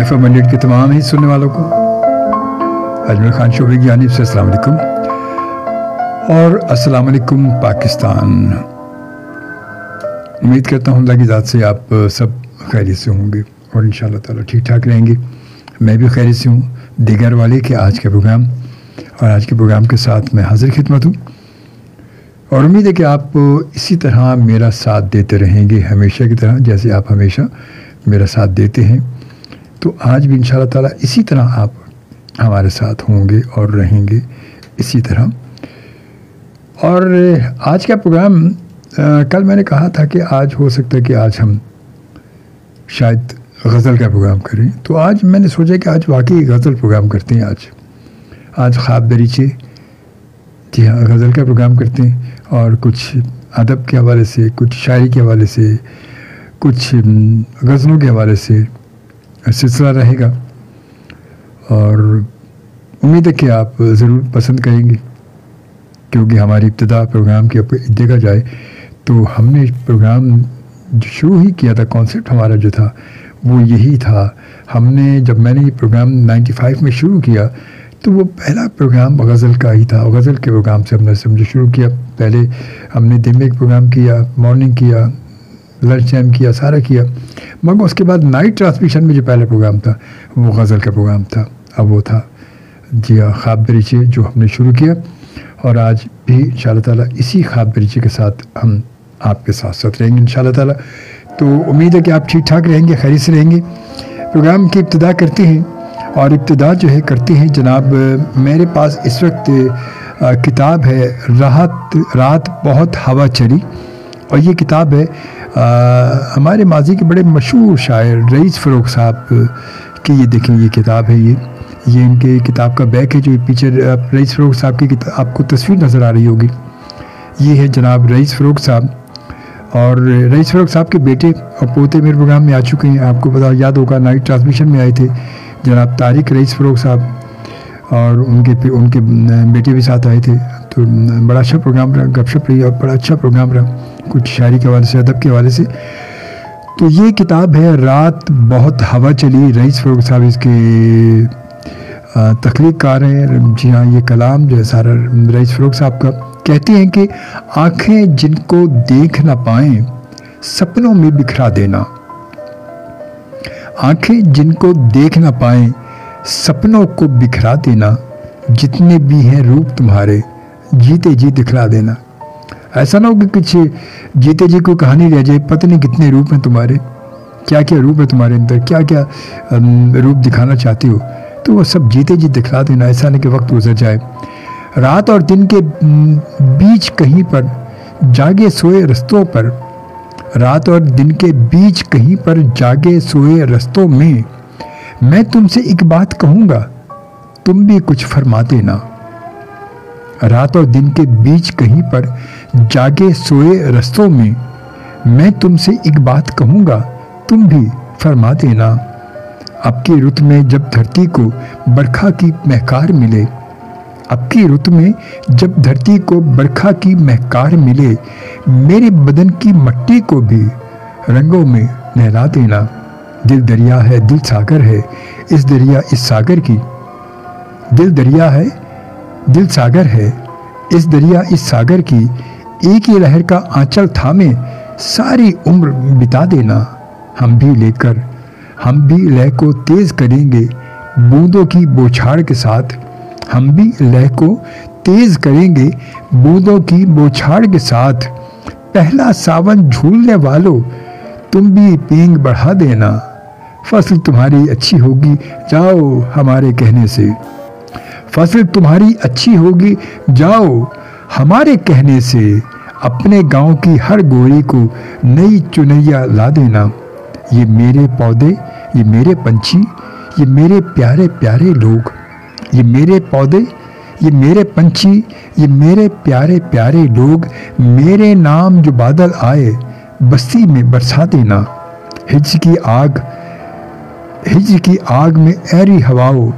F M के तमाम ही सुनने वालों को अजमेर खान शोबे की जानिब से अस्सलाम और अस्सलाम पाकिस्तान। उम्मीद करता हूँ अल्लाह की ज़ात से आप सब खैरियत से होंगे और इन ताला ठीक ठाक रहेंगे। मैं भी खैरियत से हूँ, दिगर वाले के आज के प्रोग्राम। और आज के प्रोग्राम के साथ मैं हाजिर खिदमत हूँ। और उम्मीद है कि आप इसी तरह मेरा साथ देते रहेंगे हमेशा की तरह, जैसे आप हमेशा मेरा साथ देते हैं। तो आज भी इन ताला इसी तरह आप हमारे साथ होंगे और रहेंगे इसी तरह। और आज का प्रोग्राम कल मैंने कहा था कि आज हो सकता है कि आज हम शायद गज़ल का प्रोग्राम करें। तो आज मैंने सोचा कि आज वाकई गज़ल प्रोग्राम करते हैं आज। आज ख्वाब दरीचे, जी हाँ गज़ल का प्रोग्राम करते हैं और कुछ अदब के हवाले से, कुछ शायरी के हवाले से, कुछ गज़लों के हवाले से सिलसिला रहेगा। और उम्मीद है कि आप ज़रूर पसंद करेंगे, क्योंकि हमारी इब्तदा प्रोग्राम की देखा जाए। तो हमने प्रोग्राम शुरू ही किया था कॉन्सेप्ट हमारा जो था, वो यही था। हमने जब मैंने ये प्रोग्राम 95 में शुरू किया तो वो पहला प्रोग्राम गज़ल का ही था। गज़ल के प्रोग्राम से हमने समझे शुरू किया। पहले हमने दिन में एक प्रोग्राम किया मॉर्निंग किया लंच टाइम किया, सारा किया। मगर उसके बाद नाइट ट्रांसमिशन में जो पहला प्रोग्राम था, वो गज़ल का प्रोग्राम था। अब वो था जी ख्वाब बरीचे जो हमने शुरू किया। और आज भी इन ताला इसी ख्वाब बरीचे के साथ हम आपके साथ साथ रहेंगे इन ताला। तो उम्मीद है कि आप ठीक ठाक रहेंगे खैर से रहेंगे। प्रोग्राम की इब्तदा करते हैं और इब्तदा जो है करते हैं जनाब, मेरे पास इस वक्त किताब है राहत, रात बहुत हवा चली और ये किताब है हमारे माजी के बड़े मशहूर शायर रईस फ़रोख साहब की ये देखें, ये किताब है ये। ये इनके किताब का बैक है, जो पीछे रईस फ़रोख साहब की आपको तस्वीर नज़र आ रही होगी। ये है जनाब रईस फ़रोख साहब। और रईस फ़रोख साहब के बेटे और पोते मेरे प्रोग्राम में आ चुके हैं। आपको पता, याद होगा, नाइट ट्रांसमिशन में आए थे जनाब तारिक रईस फ़रोख साहब। और उनके उनके बेटे भी साथ आए थे। तो बड़ा अच्छा प्रोग्राम रहा, गपशप रही और बड़ा अच्छा प्रोग्राम रहा, कुछ शायरी के हवाले से, अदब के हवाले से। तो ये किताब है, रात बहुत हवा चली, रईस फरूक साहब इसके तख्लीक कार हैं। जी हाँ ये कलाम जो है सारा रईस फरूक साहब का, कहते हैं कि आँखें जिनको देख ना पाए, सपनों में बिखरा देना। आँखें जिनको देख ना पाए, सपनों को बिखरा देना, जितने भी हैं रूप तुम्हारे जीते जी दिखला देना। ऐसा ना हो कि कुछ जीते जी कोई कहानी रह जाए, पता नहीं कितने रूप हैं तुम्हारे क्या क्या रूप है तुम्हारे अंदर क्या क्या रूप दिखाना चाहते हो तो वो सब जीते जी दिखला देना, ऐसा नहीं कि वक्त गुजर जाए। रात और दिन के बीच कहीं पर, जागे सोए रस्तों पर, रात और दिन के बीच कहीं पर जागे सोए रस्तों में, मैं तुमसे एक बात कहूँगा, तुम भी कुछ फरमाते देना रात और दिन के बीच कहीं पर जागे सोए रस्तों में मैं तुमसे एक बात कहूँगा, तुम भी फरमा देना। अब की रुत में जब धरती को बरखा की महकार मिले अब की रुत में जब धरती को बरखा की महकार मिले, मेरे बदन की मट्टी को भी रंगों में नहला देना। दिल दरिया है, दिल सागर है, इस दरिया, इस सागर की। दिल दरिया है दिल सागर है। इस दरिया, इस सागर की एक ही लहर का आंचल थामे, सारी उम्र बिता देना। हम भी लेकर, हम भी लह को तेज करेंगे, बूंदों की बोछाड़ के साथ। हम भी लह को तेज करेंगे, बूंदों की बोछाड़ के साथ। पहला सावन झूलने वालों, तुम भी पींग बढ़ा देना। फ़सल तुम्हारी अच्छी होगी, जाओ हमारे कहने से। फ़सल तुम्हारी अच्छी होगी। जाओ, हमारे कहने से अपने गाँव की हर गोरी को नई चुनैया ला देना। ये मेरे पौधे, ये मेरे पंछी, ये मेरे प्यारे प्यारे लोग, ये मेरे पौधे, ये मेरे पंछी, ये मेरे प्यारे प्यारे लोग, मेरे नाम जो बादल आए, बस्ती में बरसा देना। हिज की आग हिज की आग में ऐरी हवाओं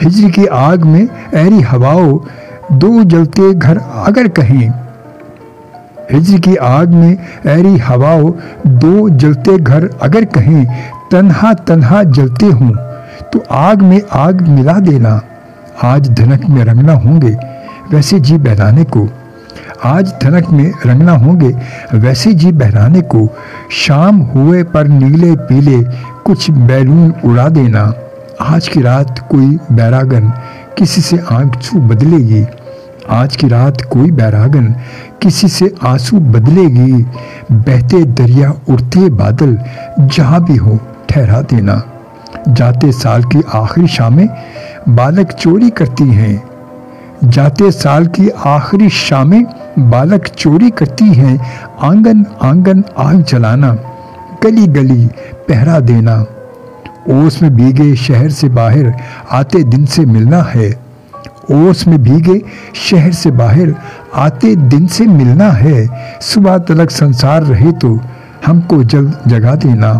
हिज की आग में ऐरी हवाओं दो जलते घर अगर कहीं। हिज की आग में ऐरी हवाओं दो जलते घर अगर कहें, तन्हा तन्हा जलते हूँ तो आग में आग मिला देना। आज धनक में रंगना होंगे, वैसे जी बहलाने को। आज धनक में रंगना होंगे, वैसे जी बहलाने को। शाम हुए पर नीले पीले कुछ बैलून उड़ा देना। आज की रात कोई बैरागन किसी से आँसू बदलेगी। आज की रात कोई बैरागन किसी से आँसू बदलेगी। बहते दरिया उड़ते बादल जहाँ भी हो ठहरा देना। जाते साल की आखिरी शामें बालक चोरी करती हैं। जाते साल की आखिरी शामें बालक चोरी करती हैं। आँगन आँगन आग जलाना, गली गली पहरा देना। ओस में भीगे शहर से बाहर आते दिन से मिलना है। ओस में भीगे शहर से बाहर आते दिन से मिलना है। सुबह तलक संसार रहे तो हमको जल्द जगा देना।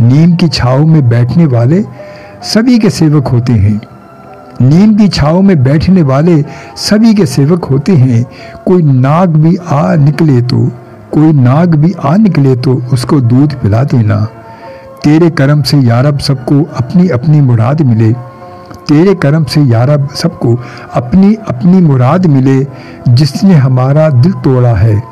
नीम की छाव में बैठने वाले सभी के सेवक होते हैं। नीम की छाव में बैठने वाले सभी के सेवक होते हैं। कोई नाग भी आ निकले तो कोई नाग भी आ निकले तो उसको दूध पिला देना। तेरे कर्म से यारब सबको अपनी अपनी मुराद मिले। तेरे कर्म से यारब सबको अपनी अपनी मुराद मिले। जिसने हमारा दिल तोड़ा है,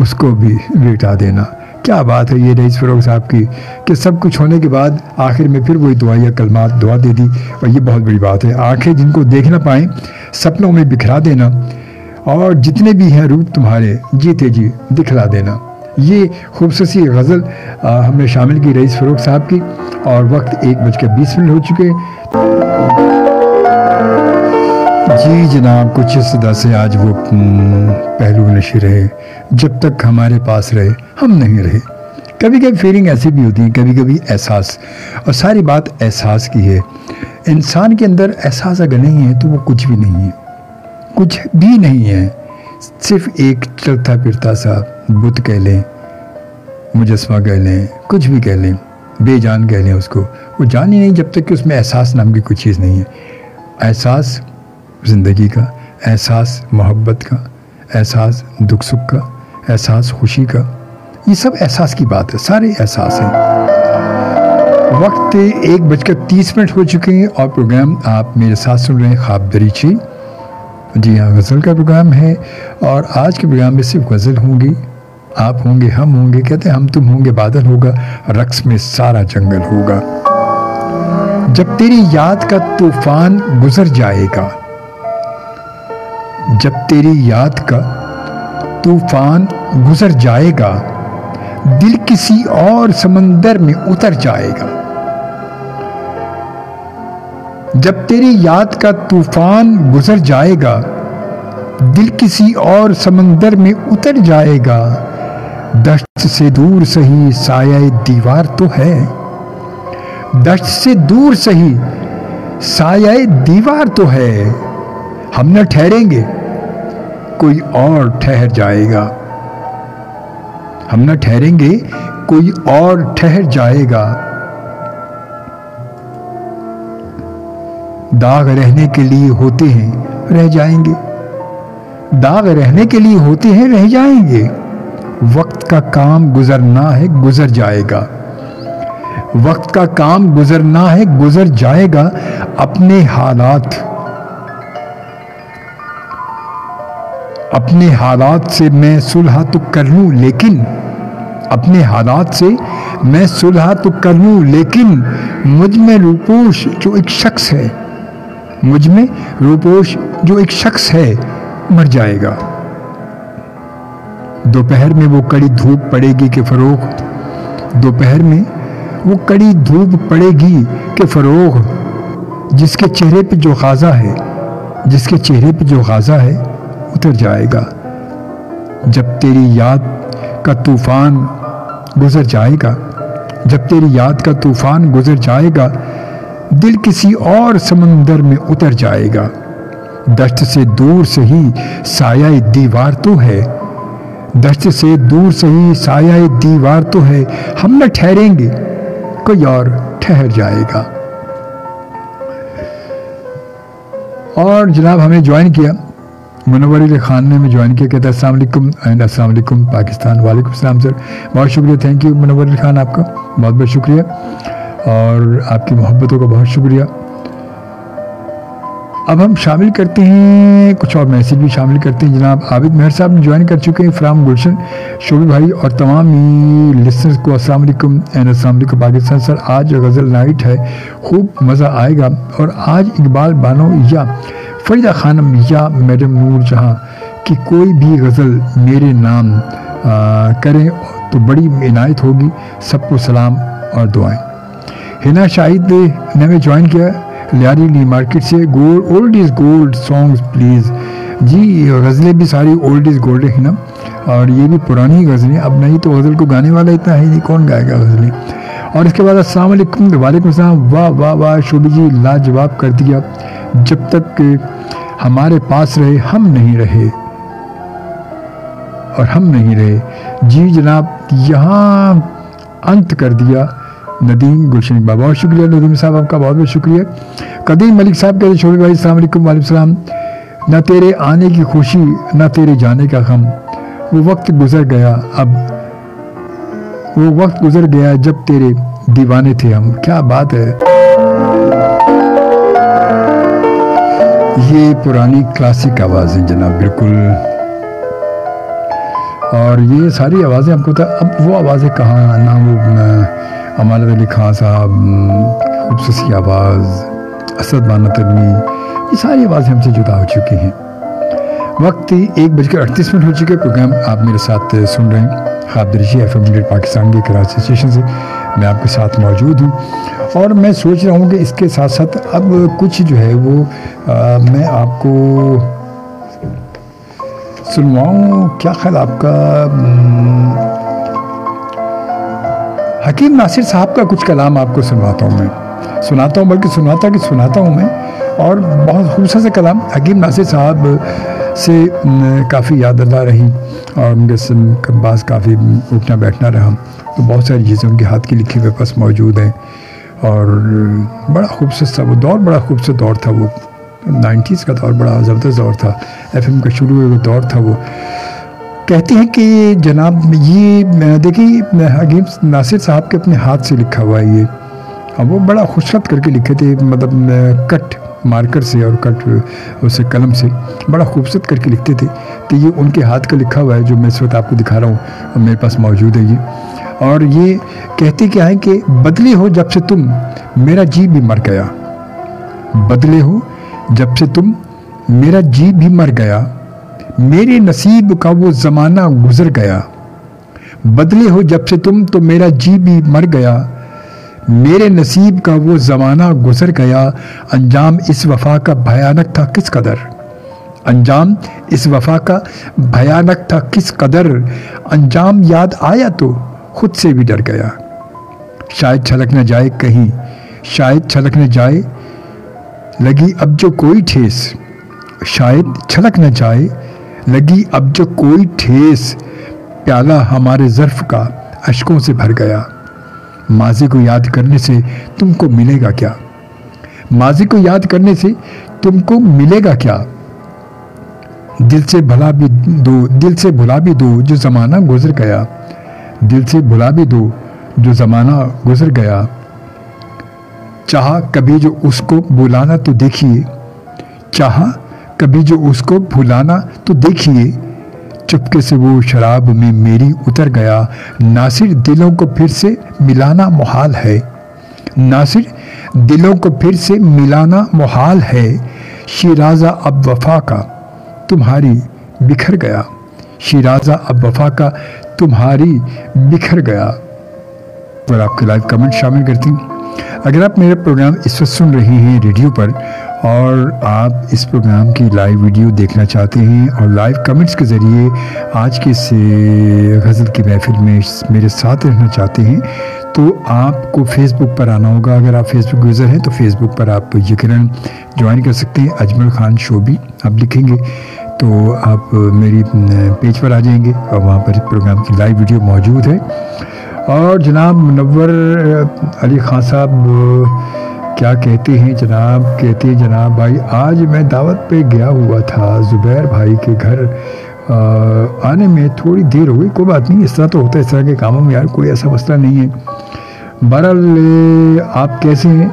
उसको भी बेटा देना। क्या बात है ये रईस फरोग साहब की, कि सब कुछ होने के बाद आखिर में फिर वही दुआ या कलमात दुआ दे दी। और ये बहुत बड़ी बात है। आँखें जिनको देख ना पाए, सपनों में बिखरा देना। और जितने भी हैं रूप तुम्हारे, जीते जी, दिखला देना। ये खूबसूरती गज़ल हमने शामिल की रईस फ़रोख साहब की और वक्त एक बज के बीस मिनट हो चुके जी जनाब, कुछ इस सदा से आज वो पहलू नशी रहे। जब तक हमारे पास रहे, हम नहीं रहे। कभी कभी फीलिंग ऐसी भी होती है कभी कभी एहसास। और सारी बात एहसास की है। इंसान के अंदर एहसास अगर नहीं है तो वो कुछ भी नहीं है। कुछ भी नहीं है। सिर्फ़ एक चलता फिरता सा बुत कह लें, मुजस्मा कह लें, कुछ भी कह लें, बेजान कह लें उसको, वो जान ही नहीं जब तक कि उसमें एहसास नाम की कोई चीज़ नहीं है। एहसास ज़िंदगी का, एहसास मोहब्बत का, एहसास दुख सुख का, एहसास खुशी का, ये सब एहसास की बात है, सारे एहसास हैं। वक्त एक बजकर तीस मिनट हो चुके हैं और प्रोग्राम आप मेरे साथ सुन रहे हैं ख्वाब दरीची जी हाँ गज़ल का प्रोग्राम है और आज के प्रोग्राम में सिर्फ़ गज़ल होंगी। आप होंगे, हम होंगे, कहते हैं, हम तुम होंगे, बादल होगा, रक्स में सारा जंगल होगा। जब तेरी याद का तूफ़ान गुजर जाएगा, जब तेरी याद का तूफ़ान गुजर जाएगा, दिल किसी और समंदर में उतर जाएगा। जब तेरी याद का तूफ़ान गुजर जाएगा, दिल किसी और समंदर में उतर जाएगा। दश्त से दूर सही साया दीवार तो है। दश्त से दूर सही साया दीवार तो है। हम न ठहरेंगे, कोई और ठहर जाएगा। हम न ठहरेंगे, कोई और ठहर जाएगा। दाग रहने के लिए होते हैं, रह जाएँगे। दाग रहने के लिए होते हैं, रह जाएँगे। वक्त का काम गुजरना है, गुजर जाएगा। वक्त का काम गुजरना है, गुजर जाएगा, अपने हालात। अपने हालात से मैं सुलह तो कर लूँ, लेकिन, अपने हालात से मैं सुलह तो कर लूँ, लेकिन मुझमें रूपोश जो एक शख्स है मुझमें रूपोश जो एक शख्स है मर जाएगा। दोपहर में वो कड़ी धूप पड़ेगी कि फरोग। दोपहर में वो कड़ी धूप पड़ेगी कि फरोग। जिसके चेहरे पे जो गाजा है, जिसके चेहरे पे जो गाजा है, उतर जाएगा। जब तेरी याद का तूफ़ान गुजर जाएगा, जब तेरी याद का तूफ़ान गुजर जाएगा दिल किसी और समंदर में उतर जाएगा। दस्त से दूर से ही साया दीवार तो है। दस्त से दूर से ही साया दीवार तो है। हम न ठहरेंगे, कोई और ठहर जाएगा। और जनाब हमें ज्वाइन किया। मनवर खान ने हमें ज्वाइन किया, कहता अल्लाम एंड अस्सलाम पाकिस्तान, वालेकुम सलाम, सर। बहुत शुक्रिया, थैंक यू मनवर खान आपका, बहुत बहुत शुक्रिया। और आपकी मोहब्बतों का बहुत शुक्रिया। अब हम शामिल करते हैं कुछ और मैसेज भी शामिल करते हैं। जनाब आबिद मेहर साहब ज्वाइन कर चुके हैं फ्राम गुलशन। शोभी भाई और तमाम ही लिसनर्स को अस्सलाम वालेकुम एंड अस्सलाम वालेकुम पाकिस्तान। सर आज गज़ल नाइट है खूब मज़ा आएगा। और आज इकबाल बानो या फरीदा खानम या मैडम नूर जहाँ की कोई भी गज़ल मेरे नाम आ, करें तो बड़ी इनायत होगी। सबको सलाम और दुआएँ। हिना शाहिद ने हमें ज्वाइन किया लियारी ली मार्केट से gold, old is gold songs please जी, गज़लें भी सारी ओल्ड इज़ गोल्ड है ना और ये भी पुरानी गज़लें अब नहीं तो गज़ल को गाने वाला इतना है नहीं, कौन गाएगा गज़लें? और इसके बाद अस्सलाम वालेकुम वालेकुम सलाम वाह वाह वाह, शोभी जी, लाजवाब कर दिया। जब तक हमारे पास रहे, हम नहीं रहे। और हम नहीं रहे। जी जनाब, यहाँ अंत कर दिया। नदीम गुलशन इकबाल बहुत शुक्रिया नदीम साहब, आपका बहुत बहुत शुक्रिया। कदीम मलिक साहब कहते शोभी भाई अलैक्म वालेकुम न तेरे आने की खुशी, न तेरे जाने का गम। वो वक्त गुजर गया, अब वो वक्त गुजर गया जब तेरे दीवाने थे हम। क्या बात है। ये पुरानी क्लासिक आवाज़ें जनाब, बिल्कुल। और ये सारी आवाज़ें आपको था अब वो आवाज़ें कहाँ, ना वो अमानत अली खान साहब खूबसूरती आवाज़ असद माना तदमी ये सारी आवाज़ें हमसे जुदा हो चुकी हैं। वक्त एक बजकर अड़तीस मिनट हो चुके हैं। प्रोग्राम आप मेरे साथ सुन रहे हैं। खाब दर्जी एफ़ एम पाकिस्तान के कराची स्टेशन से। मैं आपके साथ मौजूद हूँ। और मैं सोच रहा हूँ कि इसके साथ साथ अब कुछ जो है वो आ, मैं आपको सुनवाऊँ। क्या ख्याल आपका? हकीम नासिर साहब का कुछ कलाम आपको सुनवाता हूँ मैं। सुनाता हूँ, बल्कि सुनाता कि सुनाता हूँ मैं। और बहुत खूबसूरत से कलाम हकीम नासिर साहब से काफ़ी याद अदा रही और उनके पास काफ़ी उठना बैठना रहा। तो बहुत सारी चीज़ें उनके हाथ की लिखी हुए पास मौजूद हैं। और बड़ा खूबसूरत था वो दौर, बड़ा खूबसूरत दौर था वो। नाइन्टीज़ का दौर, बड़ा ज़बरदस्त दौर था। एफएम का शुरू हुआ दौर था वो। कहते हैं कि जनाब, ये देखिए हकीम नासिर साहब के अपने हाथ से लिखा हुआ है ये। अब वो बड़ा खुशरत करके लिखे थे मतलब कट मार्कर से और कट उसे कलम से, बड़ा खूबसूरत करके लिखते थे। तो ये उनके हाथ का लिखा हुआ है जो मैं इस वक्त आपको दिखा रहा हूँ, मेरे पास मौजूद है ये। और ये कहते क्या है कि, बदले हो जब से तुम, मेरा जी भी मर गया। बदले हो जब से तुम, मेरा जी भी मर गया। मेरे नसीब का वो ज़माना गुजर गया। बदले हो जब से तुम तो मेरा जी भी मर गया। मेरे नसीब का वो ज़माना गुजर गया। अंजाम इस वफा का भयानक था किस कदर? अंजाम इस वफा का भयानक था किस कदर? अंजाम याद आया तो खुद से भी डर गया। शायद छलक न जाए कहीं, शायद छलक न जाए, लगी अब जो कोई ठेस। शायद छलक न जाए लगी, अब जो कोई ठेस प्याला हमारे ज़र्फ का अशकों से भर गया। माजी को याद करने से तुमको मिलेगा क्या? माजी को याद करने से तुमको मिलेगा क्या? दिल से भला भी दो, दिल से भुला भी दो जो ज़माना गुजर गया। दिल से भुला भी दो जो ज़माना गुजर गया। चाह कभी जो उसको बुलाना तो देखिए। चाह कभी जो उसको भुलाना तो देखिए, चुपके से वो शराब में मेरी उतर गया। नासिर दिलों को फिर से मिलाना मुहाल है। नासिर दिलों को फिर से मिलाना मुहाल है, शिराजा अब वफा का तुम्हारी बिखर गया। शिराजा अब वफा का तुम्हारी बिखर गया। और आपके लाइव कमेंट शामिल करती हूँ। अगर आप मेरा प्रोग्राम इस वक्त सुन रहे हैं, रेडियो पर और आप इस प्रोग्राम की लाइव वीडियो देखना चाहते हैं और लाइव कमेंट्स के ज़रिए आज के से गज़ल की महफिल में मेरे साथ रहना चाहते हैं तो आपको फेसबुक पर आना होगा। अगर आप फेसबुक यूज़र हैं तो फेसबुक पर आप यकीन ज्वाइन कर सकते हैं। अजमल खान शो भी आप लिखेंगे तो आप मेरी पेज पर आ जाएँगे और वहाँ पर प्रोग्राम की लाइव वीडियो मौजूद है। और जनाब मुनवर अली खान साहब क्या कहते हैं जनाब? कहते हैं जनाब भाई आज मैं दावत पे गया हुआ था ज़ुबैर भाई के घर। आ, आने में थोड़ी देर हो गई कोई बात नहीं इस तरह तो होता है इस तरह के कामों में यार कोई ऐसा मसला नहीं है। बहरहाल आप कैसे हैं?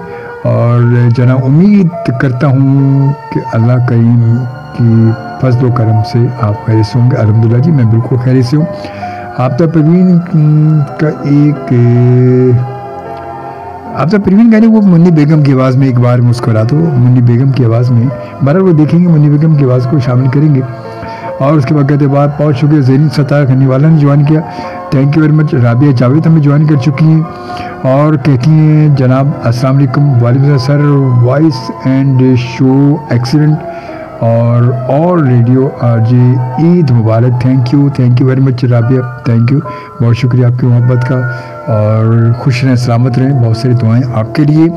और जना उम्मीद करता हूँ कि अल्लाह करीम की फजल करम से आप खैर से होंगे। अलहमदिल्ला जी मैं बिल्कुल खैर से हूँ। आप तो प्रवीण का एक आप तो प्रवीण रहे वो मुन्नी बेगम की आवाज़ में एक बार मुस्कुरा दो मुन्नी बेगम की आवाज़ में बहर वो देखेंगे, मुन्नी बेगम की आवाज़ को शामिल करेंगे। और उसके बाद कहते बाद बहुत शुक्रिया जैन सतार खन्नी वाला ने ज्वाइन किया। Thank you very much Rabia Javed हमें ज्वाइन कर चुकी हैं। और कहती हैं, जनाब, अस्सलाम वालेकुम sir voice and show excellent और all radio RJ Eid Mubarak thank you thank you very much Rabia thank you बहुत शुक्रिया आपकी मोहब्बत का और खुश रहें, सलामत रहें। बहुत सारी दुआएँ आपके लिए।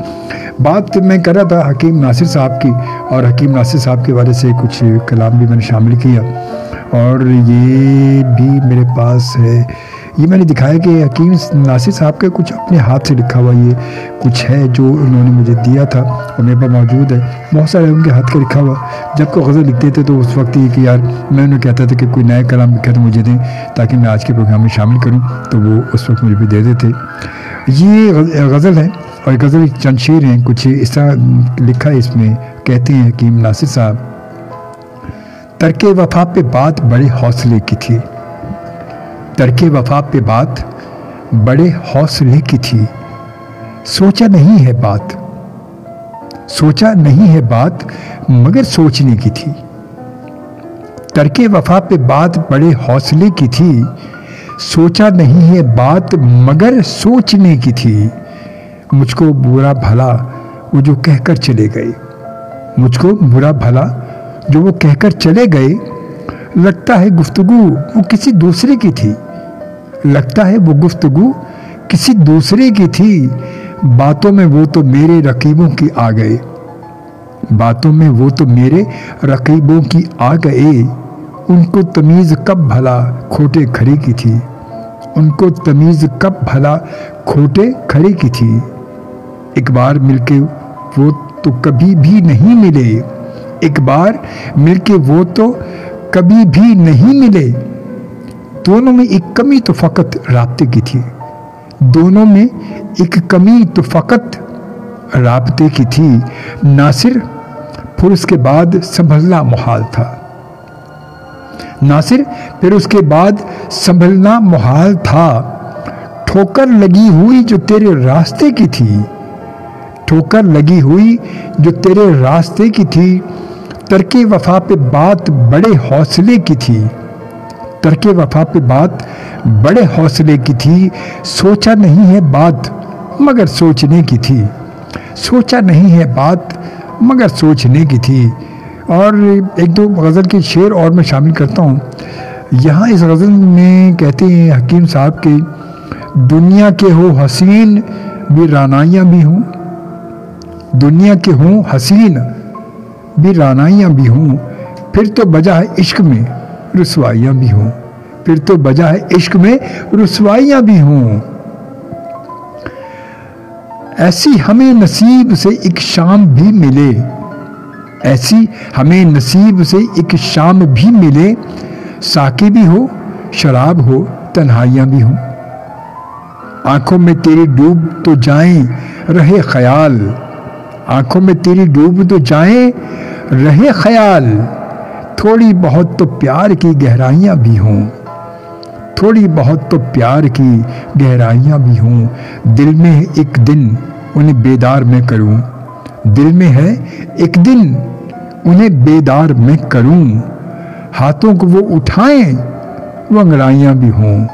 बात मैं कर रहा था हकीम नासिर साहब की और हकीम नासिर साहब के बारे से कुछ कलाम भी मैंने शामिल किया। और ये भी मेरे पास है। ये मैंने दिखाया कि हकीम नासिर साहब के कुछ अपने हाथ से लिखा हुआ ये कुछ है जो उन्होंने मुझे दिया था और मेरे पास मौजूद है। बहुत सारे उनके हाथ का लिखा हुआ। जब कोई गज़ल लिखते थे तो उस वक्त ये कि यार, मैं उन्हें कहता था कि कोई नया कलाम लिखा तो मुझे दें ताकि मैं आज के प्रोग्राम में शामिल करूँ तो वो उस वक्त मुझे भी दे देते। ये गज़ल है और गज़ल चंद शेर हैं। कुछ इस तरह लिखा है, इसमें कहते हैं हकीम नासिर साहब, तरक वफा पे बात बड़े हौसले की थी। तरक वफा पे बात बड़े हौसले की थी। सोचा नहीं है बात। सोचा नहीं है बात, मगर सोचने की थी। तरक वफा पे बात बड़े हौसले की थी। सोचा नहीं है बात, मगर सोचने की थी। मुझको बुरा भला वो जो कहकर चले गए। मुझको बुरा भला जो वो कहकर चले गए, लगता है गुफ्तगु वो किसी दूसरे की थी। लगता है वो गुफ्तगु किसी दूसरे की थी। बातों में वो तो मेरे रकीबों की आ गए। बातों में वो तो मेरे रकीबों की आ गए। उनको तमीज़ कब भला खोटे खड़े की थी? उनको तमीज़ कब भला खोटे खड़े की थी? एक बार मिलके वो तो कभी भी नहीं मिले। एक बार मिलके वो तो कभी भी नहीं मिले। दोनों में एक कमी तो फ़कत रबते की थी। दोनों में एक कमी तो फ़कत रबते की थी। नासिर फिर उसके बाद संभलना मुहाल था। नासिर फिर उसके बाद संभलना मुहाल था। ठोकर लगी हुई जो तेरे रास्ते की थी। ठोकर लगी हुई जो तेरे रास्ते की थी। तरके वफा पे बात बड़े हौसले की थी। तरक वफा पे बात बड़े हौसले की थी। सोचा नहीं है बात, मगर सोचने की थी। सोचा नहीं है बात, मगर सोचने की थी। और एक दो गज़ल के शेर और मैं शामिल करता हूँ। यहाँ इस गज़ल में कहते हैं हकीम साहब के, दुनिया के हो हसीन, भी रानाइयाँ भी हों। दुनिया के हों हसीन, भी रानाइयाँ भी हों। फिर तो बजा है इश्क में। रसवाइयाँ भी हों। फिर तो बजा है इश्क में रसवाइयाँ भी हों। ऐसी हमें नसीब से एक शाम भी मिले। ऐसी हमें नसीब से एक शाम भी मिले। साके भी हो, शराब हो, तन्हाइयाँ भी हों। आँखों में तेरी डूब तो जाएँ, रहे ख्याल। आँखों में तेरी डूब तो जाएँ, रहे ख्याल। थोड़ी बहुत तो प्यार की गहराइयाँ भी हों। थोड़ी बहुत तो प्यार की गहराइयाँ भी हों। दिल में एक दिन उन्हें बेदार मैं करूँ। दिल में है एक दिन उन्हें बेदार मैं करूँ। हाथों को वो उठाएँ वो अंगड़ाइयाँ भी हों।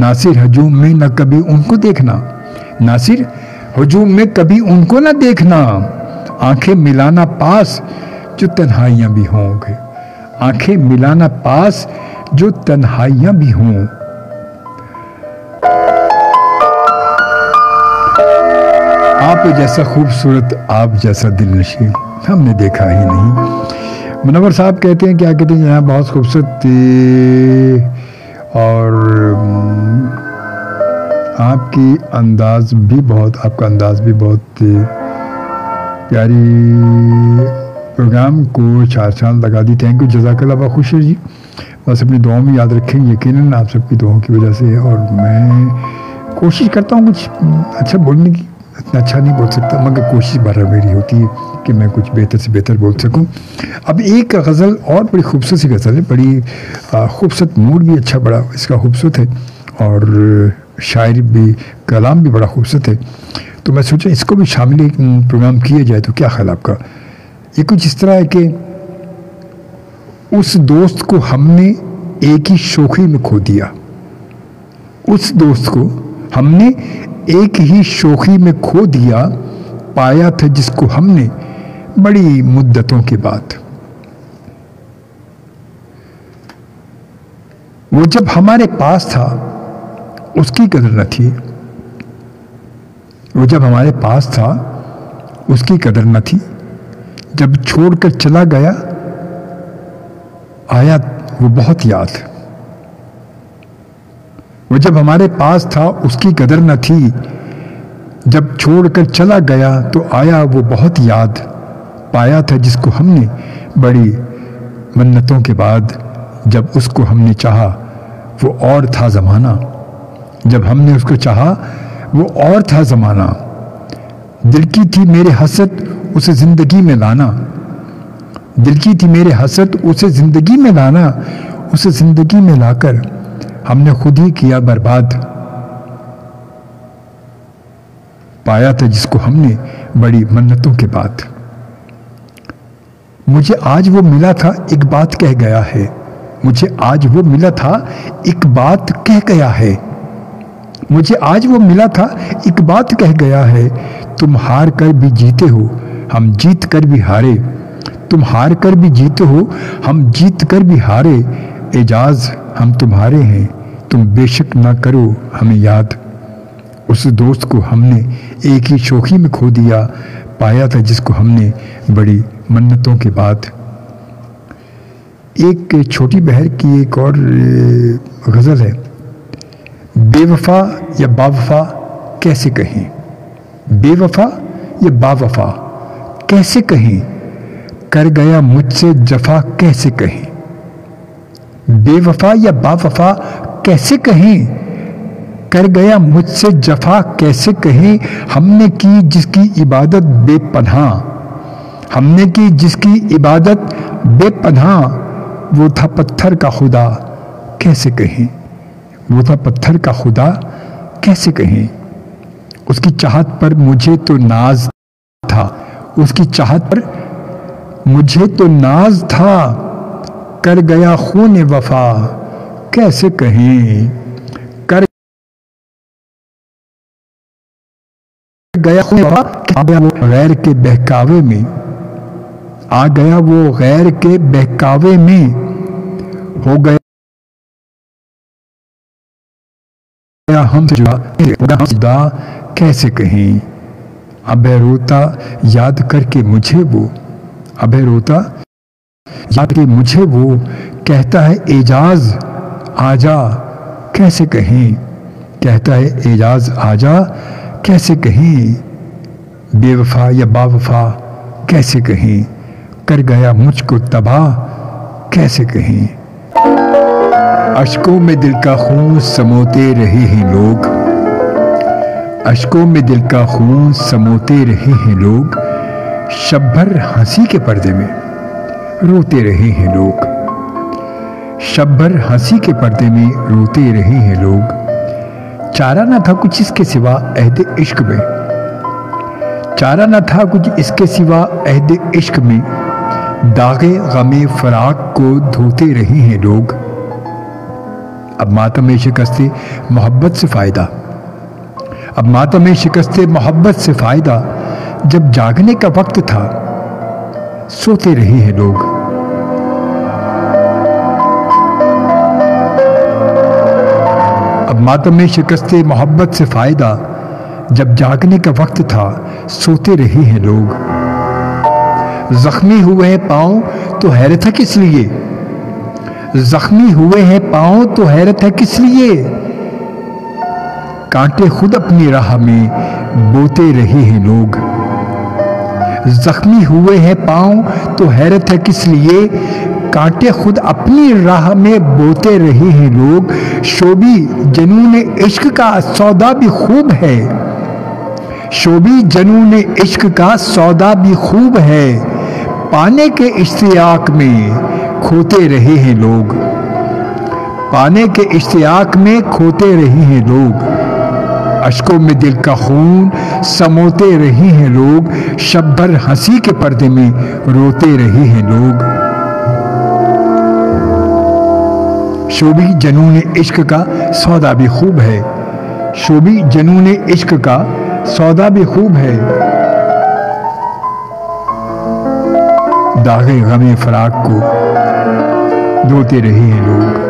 नासिर हजूम में न कभी उनको देखना। नासिर हजूम में कभी उनको ना देखना। आँखें मिलाना पास जो तन्हाइयाँ भी होंगे। आँखें मिलाना पास जो तन्हाइयाँ भी हों। आप जैसा खूबसूरत, आप जैसा दिल नशी हमने देखा ही नहीं। मुनवर साहब कहते हैं क्या कहते हैं यहाँ बहुत खूबसूरत, और आपकी अंदाज भी बहुत, आपका अंदाज भी बहुत, प्यारी प्रोग्राम को चार साल लगा दी। थैंक यू जजाकल्ला खुश जी। बस अपनी दुआओं में याद रखें यकीन आप सबकी दुआओं की वजह से। और मैं कोशिश करता हूँ कुछ अच्छा बोलने की। इतना अच्छा नहीं बोल सकता, मगर कोशिश बारह मेरी होती है कि मैं कुछ बेहतर से बेहतर बोल सकूँ। अब एक गज़ल और बड़ी खूबसूरत सी गज़ल है, बड़ी खूबसूरत मूड भी अच्छा बड़ा इसका खूबसूरत है। और शायरी भी, कलाम भी बड़ा खूबसूरत है। तो मैं सोचा इसको भी शामिल प्रोग्राम किया जाए तो क्या ख्याल आपका? ये कुछ इस तरह है कि उस दोस्त को हमने एक ही शोखी में खो दिया। उस दोस्त को हमने एक ही शोखी में खो दिया, पाया था जिसको हमने बड़ी मुद्दतों के बाद। वो जब हमारे पास था, उसकी कदर न थी। वो जब हमारे पास था, उसकी कदर न थी। जब छोड़कर चला गया, आया, वो बहुत याद वो जब हमारे पास था, उसकी कदर न थी। जब छोड़कर चला गया तो आया, वो बहुत याद पाया था, जिसको हमने बड़ी मन्नतों के बाद जब उसको हमने चाहा, वो और था ज़माना। जब हमने उसको चाहा, वो और था ज़माना। दिल की थी मेरे हसत उसे ज़िंदगी में लाना। दिल की थी मेरे हसत उसे ज़िंदगी में लाना। उसे ज़िंदगी में लाकर हमने खुद ही किया बर्बाद। पाया था जिसको हमने बड़ी मन्नतों के बाद। मुझे आज वो मिला था, एक बात कह गया है। मुझे आज वो मिला था, एक बात कह गया है। मुझे आज वो मिला था, एक बात कह गया है, तुम हार कर भी जीते हो, हम जीत कर भी हारे। तुम हार कर भी जीते हो, हम जीत कर भी हारे। एजाज, हम तुम्हारे हैं, तुम बेशक ना करो हमें याद। उस दोस्त को हमने एक ही शोखी में खो दिया, पाया था जिसको हमने बड़ी मन्नतों के बाद। एक छोटी बहर की एक और गज़ल है। बेवफा या बावफा कैसे कहें? बेवफा या बावफा कैसे कहें? कर गया मुझसे जफा कैसे कहें? बेवफा या बावफा कैसे कहें? कर गया मुझसे जफा कैसे कहें? हमने की जिसकी इबादत बेपनाह। हमने की जिसकी इबादत बेपनाह। वो था पत्थर का खुदा। कैसे कहें? वो था पत्थर का खुदा कैसे कहें? उसकी चाहत पर मुझे तो नाज था। उसकी चाहत पर मुझे तो नाज था। कर गया खून वफा, कैसे कहें? कर गया खून वफा गैर के बहकावे में? आ गया वो गैर के बहकावे में। हो गया हम जुदा कैसे कहें? अबे रोता, याद करके मुझे वो अबे रोता, याद के मुझे वो कहता है, एजाज, आजा, कैसे कहें? कहता है, एजाज, आजा, कैसे कहें? बेवफा या बावफा, कैसे कहें? कर गया मुझको तबाह, कैसे कहें? अशकों में दिल का खून समोते रहे हैं लोग। अशकों में दिल का खून समोते रहे हैं लोग। शब्भर हँसी के पर्दे में रोते रहे हैं लोग। शब्भर हँसी के पर्दे में रोते रहे हैं लोग। चारा ना था कुछ इसके सिवा अहद इश्क में। चारा ना था कुछ इसके सिवा अहद इश्क में। दागे गमे फराक को धोते रहे हैं लोग। अब मातम शिकस्त, मोहब्बत से फ़ायदा। अब मातम शिकस्त, मोहब्बत से फ़ायदा। जब जागने का वक्त था, सोते रहे हैं लोग। अब मातम शिकस्त, मोहब्बत से फ़ायदा। जब जागने का वक्त था, सोते रहे हैं लोग। जख्मी हुए हैं पाँव तो हैरत है किस लिए? जख्मी हुए हैं पाँव तो हैरत है किस लिए? कांटे खुद अपनी राह में बोते रहे हैं लोग। जख्मी हुए हैं पाँव तो हैरत है किस लिए? कांटे खुद अपनी राह में बोते रहे हैं लोग। शोभी जनून इश्क का सौदा भी खूब है। शोभी जनून इश्क का सौदा भी खूब है। पाने के इश्तियाक में खोते रहे हैं लोग। पाने के इश्तियाक में खोते रहे हैं लोग। अशकों में दिल का खून समोते रहे हैं लोग। शब भर हँसी के पर्दे में रोते रहे हैं लोग। शोभी जनून इश्क का सौदा भी खूब है। शोभी जनून इश्क का सौदा भी खूब है। दागे गमे फराक को धोते रहे हैं लोग।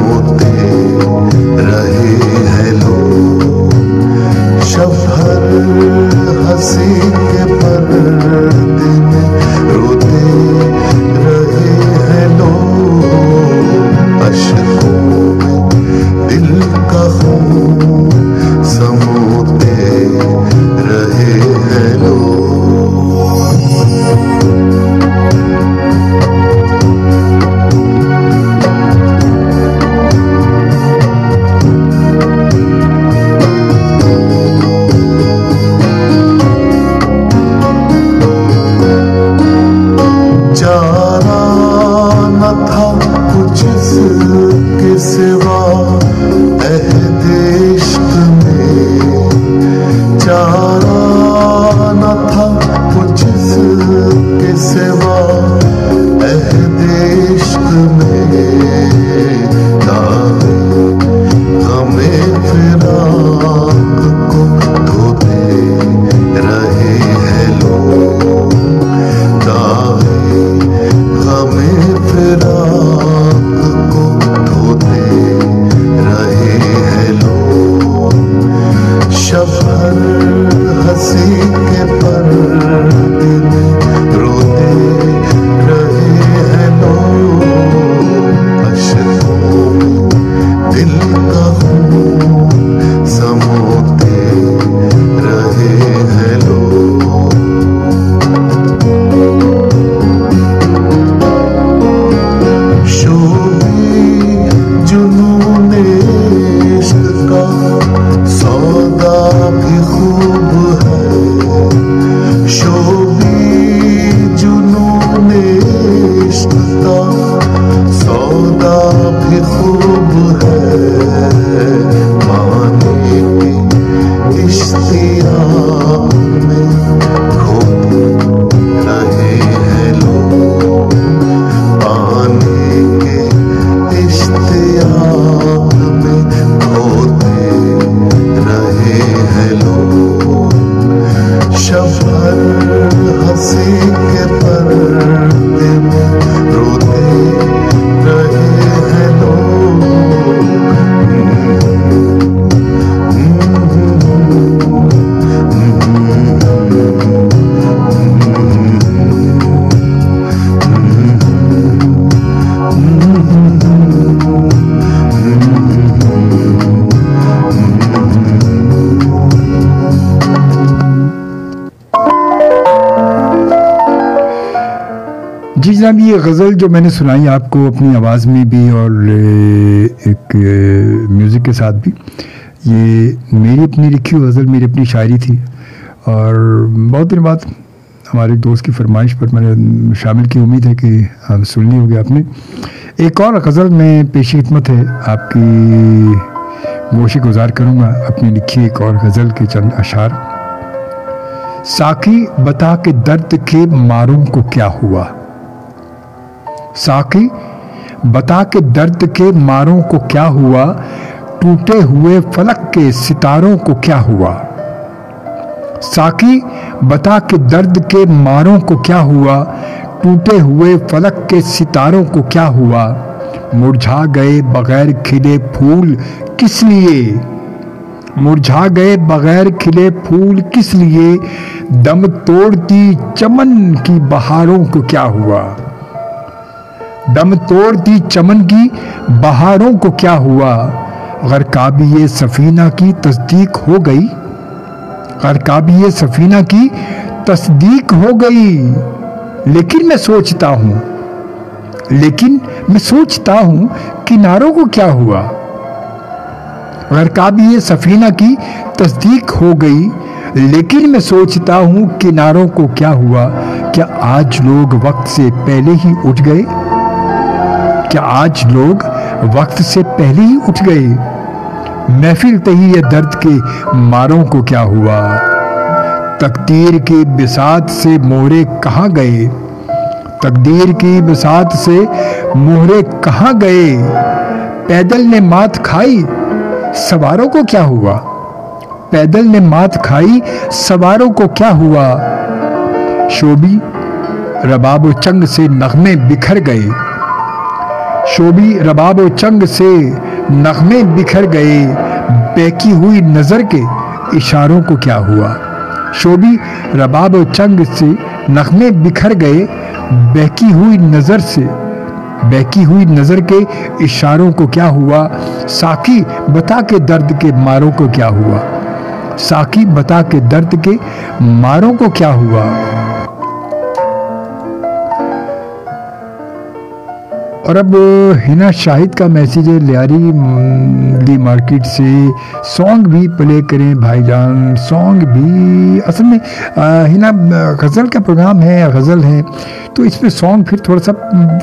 जो मैंने सुनाई आपको अपनी आवाज़ में भी और एक म्यूज़िक के साथ भी, ये मेरी अपनी लिखी हुई गज़ल, मेरी अपनी शायरी थी। और बहुत दिन बाद हमारे दोस्त की फरमाइश पर मैंने शामिल की, उम्मीद है कि हम सुननी होगी आपने। एक और गज़ल में पेशी खिदमत है, आपकी गोशी गुजार करूँगा अपनी लिखी एक और गज़ल के चंद अशार। साकी बता के दर्द के मारूम को क्या हुआ? साकी, बता के दर्द के मारों को क्या हुआ, टूटे हुए फलक के सितारों को क्या हुआ? साकी, बता के दर्द के मारों को क्या हुआ, टूटे हुए फलक के सितारों को क्या हुआ? मुरझा गए बगैर खिले फूल किस लिए? मुरझा गए बगैर खिले फूल किस लिए? दम तोड़ती चमन की बहारों को क्या हुआ? दम तोड़ती चमन की बहारों को क्या हुआ? अगर काबी सफीना की तस्दीक हो गई, अगर काबी सफीना की तस्दीक हो गई, लेकिन मैं सोचता हूँ, लेकिन मैं सोचता हूँ किनारों को क्या हुआ? अगर काबी सफीना की तस्दीक हो गई, लेकिन मैं सोचता हूँ किनारों को क्या हुआ? क्या आज लोग वक्त से पहले ही उठ गए? क्या आज लोग वक्त से पहले ही उठ गए? महफिल तही ये दर्द के मारों को क्या हुआ? तकदीर की बिसात से मोहरे कहाँ गए? तकदीर की बिसात से मोहरे कहाँ गए? पैदल ने मात खाई, सवारों को क्या हुआ? पैदल ने मात खाई, सवारों को क्या हुआ? शोभी रबाब चंग से नगमे बिखर गए। शोभी रबाब चंग से नगमे बिखर गए, बेकी हुई नज़र के इशारों को क्या हुआ? शोभी रबाब चंग से नगमे बिखर गए बहकी हुई नज़र से बहकी हुई नज़र के इशारों को क्या हुआ? साकी बता के दर्द के मारों को क्या हुआ? साकी बता के दर्द के मारों को क्या हुआ? और अब हिना शाहिद का मैसेज है लियारी दी मार्केट से सॉन्ग भी प्ले करें भाईजान, सॉन्ग भी। असल में हिना गज़ल का प्रोग्राम है, गज़ल है तो इसमें सॉन्ग फिर थोड़ा सा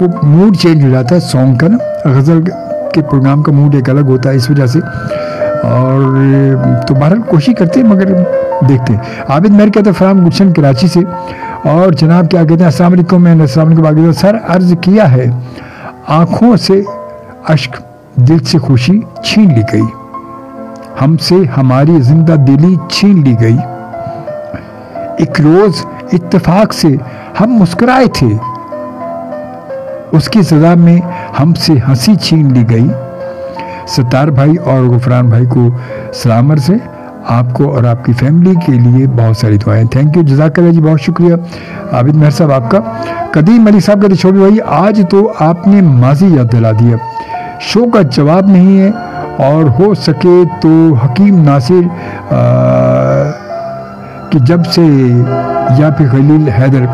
वो मूड चेंज हो जाता है सॉन्ग का ना। गज़ल के प्रोग्राम का मूड एक अलग होता है इस वजह से। और तो बहरहाल कोशिश करते हैं, मगर देखते हैं। आबिद मेर कहते फराम गुलशन कराची से। और जनाब क्या कहते हैं असल मैंने असल सर अर्ज़ किया है आँखों से अश्क दिल से खुशी छीन ली गई। हमसे हमारी ज़िंदा दिली छीन ली गई। एक रोज इत्तेफाक से हम मुस्कुराए थे। उसकी सजा में हमसे हँसी छीन ली गई। सतार भाई और गुफरान भाई को सलामर से आपको और आपकी फैमिली के लिए बहुत सारी दुआएँ। थैंक यू जजाकर जी, बहुत शुक्रिया। आबिद मेहर साहब, आपका। कदीम अली साहब कहते छोटे भाई, आज तो आपने माजी याद दिला दिया शो का जवाब नहीं है और हो सके तो हकीम नासिर कि जब से या फिर खलील हैदर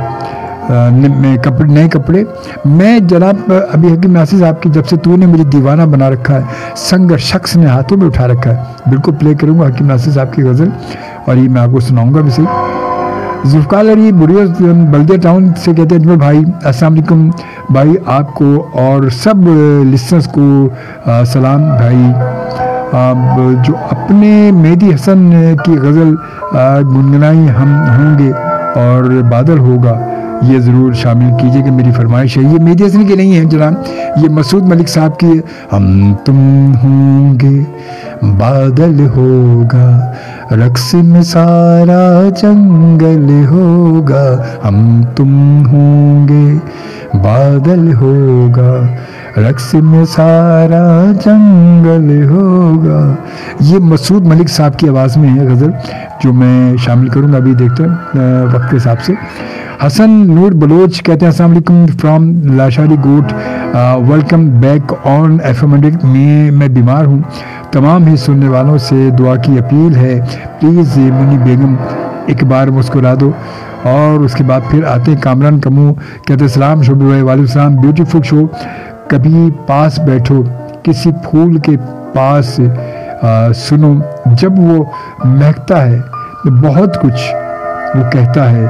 कपड़े नए कपड़े। मैं जनाब अभी हकीम नासिर साहब की जब से तूने मुझे दीवाना बना रखा है संग शख्स ने हाथों में उठा रखा है। बिल्कुल प्ले करूँगा हकीम नासिर साहब की गज़ल। और ये मैं आपको सुनाऊँगा भी सही। जुल्फ़ार अली बुढ़िया बल्दिया टाउन से कहते हैं भाई अस्सलाम भाई आपको और सब लिसनर्स को आ, सलाम भाई। जो अपने मेहदी हसन की गज़ल गुनगुनाई हम होंगे और बादल होगा। ये ज़रूर शामिल कीजिए कि मेरी फरमाइश है। ये मेरी हसन की नहीं है जनाब ये मसूद मलिक साहब की हम तुम होंगे, बादल होगा। रक्स में सारा जंगल होगा, हम तुम होंगे, बादल होगा। रक्स में सारा जंगल होगा। ये मसूद मलिक साहब की आवाज़ में है, गज़ल, जो मैं शामिल करूँगा अभी, देखते हैं वक्त के हिसाब से। हसन नूर बलोच कहते हैं Aslam from Lashari Goth welcome back on FM, मैं बीमार हूँ तमाम ही सुनने वालों से दुआ की अपील है। प्लीज़ ये मुनी बेगम एक बार मुस्कुरा दो। और उसके बाद फिर आते हैं कामरान कमू। कहते सलाम शोबी भाई सलाम ब्यूटीफुल शो। कभी पास बैठो किसी फूल के पास आ, सुनो। जब वो महकता है तो बहुत कुछ वो कहता है।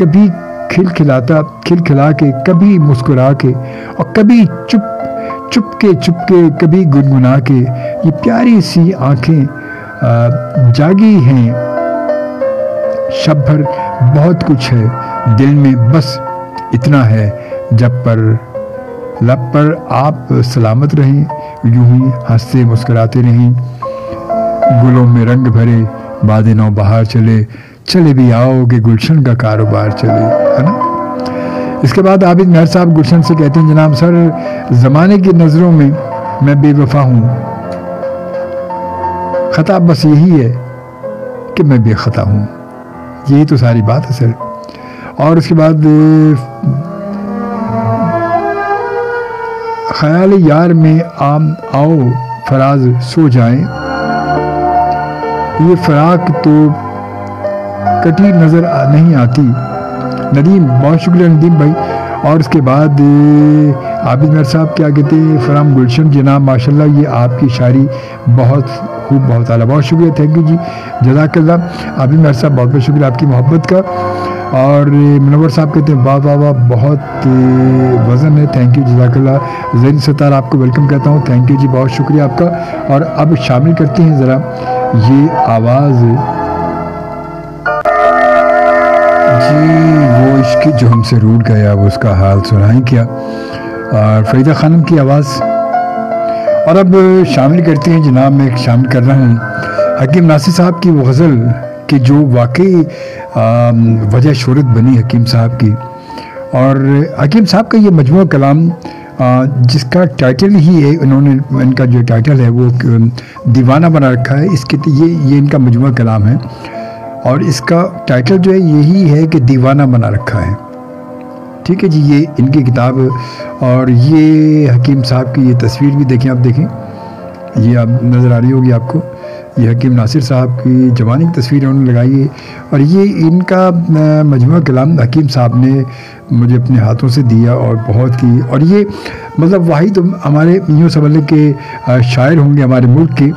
कभी खिलखिलाता खिलखिला के कभी मुस्कुरा के और कभी चुप चुपके चुपके कभी गुनगुना के ये प्यारी सी आँखें जागी हैं। शब भर बहुत कुछ है दिल में बस इतना है। जब पर, लब पर आप सलामत रहें, यूँ ही हँसते मुस्कुराते रहें। गुलों में रंग भरे बाद नौ बाहर चले चले भी आओगे, गुलशन का कारोबार चले, है ना? इसके बाद आबिद मेहर साहब गुलशन से कहते हैं, जनाब सर, ज़माने की नज़रों में मैं बेवफा हूँ। ख़ता बस यही है कि मैं बेखता हूँ। यही तो सारी बात है सर। और उसके बाद, ख्याल यार में आम आओ, फराज सो जाएँ। ये फराक तो कटी नज़र नहीं आती। नदीम, बहुत शुक्रिया नदीम भाई। और उसके बाद आबिद मेर साहब क्या कहते हैं फराम गुलशन जनाब माशाल्लाह, ये आपकी शायरी बहुत, खूब बहुत आला बहुत शुक्रिया थैंक यू जी। जजाकल्ला आबिद मेर साहब, बहुत बहुत शुक्रिया आपकी मोहब्बत का। और मनवर साहब कहते हैं, वाह वाह वाह, बहुत वज़न है थैंक यू जजाकल्ला जैन सतार आपको वेलकम कहता हूँ थैंक यू जी, बहुत शुक्रिया आपका। और अब शामिल करते हैं ज़रा, ये आवाज़ जी, वो इश्क जो हमसे रूट गया वो उसका हाल सुनाई क्या। और फरीदा खानम की आवाज़। और अब शामिल करते हैं जनाब, मैं शामिल कर रहा हूँ। हकीम नासिर साहब की वो गज़ल कि जो वाकई वजह शहरत बनी हकीम साहब की। और हकीम साहब का ये मजमू कलाम जिसका टाइटल ही है उन्होंने इनका जो टाइटल है, वो दीवाना बना रखा है। इसके ये ये इनका मजमू कलाम है। और इसका टाइटल जो है, यही है कि दीवाना बना रखा है। ठीक है जी, ये इनकी किताब और ये हकीम साहब की ये तस्वीर भी देखें, आप देखें। ये आप नज़र आ रही होगी आपको। ये हकीम नासिर साहब की जवानी की तस्वीर उन्होंने लगाई है। और ये इनका मजमू कलाम हकीम साहब ने मुझे अपने हाथों से दिया और बहुत की। और ये मतलब वाही तो हमारे, यूँ समझ के शायर होंगे हमारे मुल्क के,